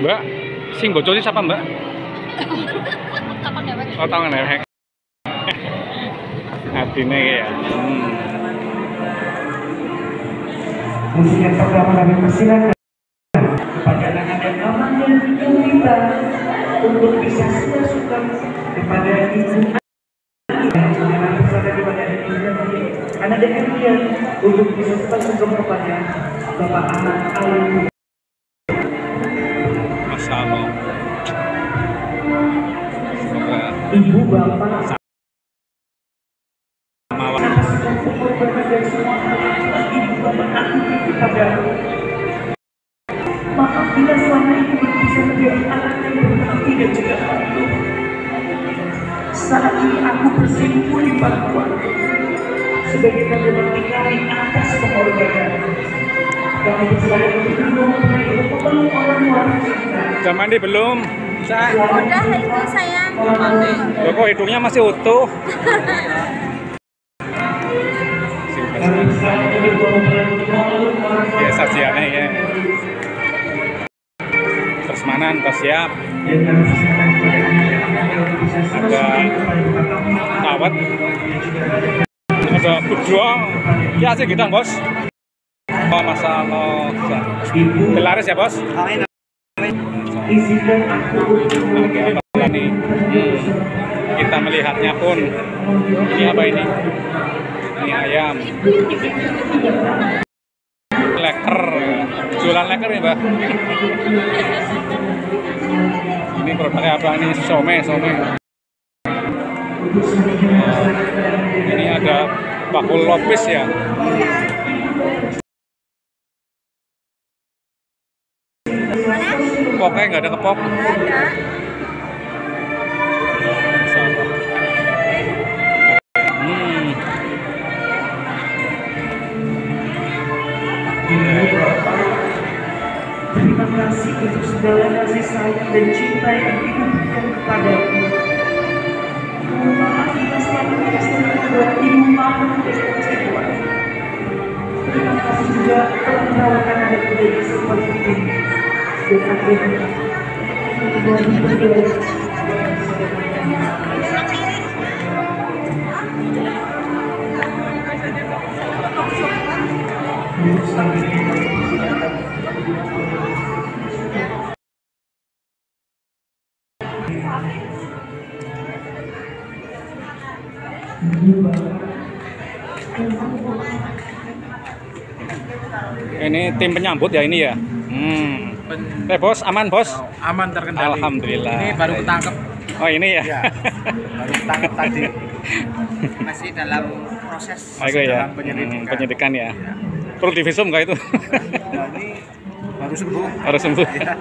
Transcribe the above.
Mbak, sing bocor siapa Mbak? Dewek? Oh tangan ya. Hatinya ya. Hmm. Musik yang pertama kami persilakan kepada anak-anak yang aman dan ibu kita untuk bisa suka-suka kepada ibu anak kepada kepada ibu anak dan dia untuk bisa suka-suka kepada bapak anak ayah ibu bapak. Aku kepada maaf bila selama ini belum bisa menjadi anak yang berbakti dan juga patuh saat ini aku bersimpuh di bangkuan sebagai tanda atas pengorbanan. Kami memeluk Udah mandi belum? Sa? Udah itu sayang. Loh, kok hidungnya masih utuh? untuk memeluk orang Ya sajiannya ya. Terus mana? Terus siap. Ada Kawat. Ada berdua. Ya sih kita bos. Oh Masya Allah. ibu Belaris ya bos? Nih. Hmm. Kita melihatnya pun. Ini apa ini? Ini ayam. Leker. Jualan leker ya, Mbak? Ini produknya apa? Ini some, some. Ini ada bakul lopis ya. Pokoknya nggak ada kepok. Ada. Hmm. Terima kasih untuk segala kasih sayang dan cinta yang ibu berikan kepadaku. Mohon maaf Ini tim penyambut ya ini ya. Hmm. Eh bos, aman bos? aman terkendali. Alhamdulillah. Ini baru ketangkep. Oh ini ya. Ya, baru ketangkep tadi. Masih dalam proses. Oh, itu ya. dalam penyelidikan. Hmm, penyidikan ya. Iya. Perlu divisum nggak itu? Nah, ini baru sembuh. Harus sembuh. Ya.